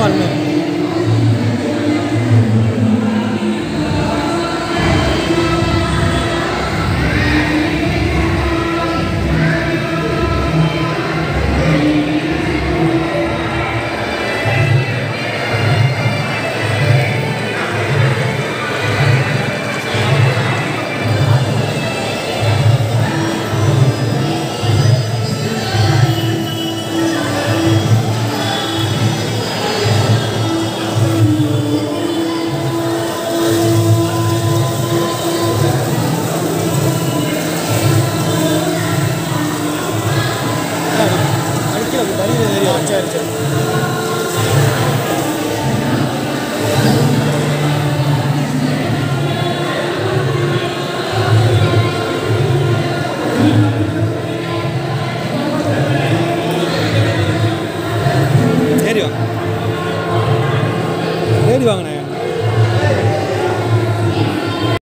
var mı? 여기 많이 내려 앉아 앉 아. 내려 내리방네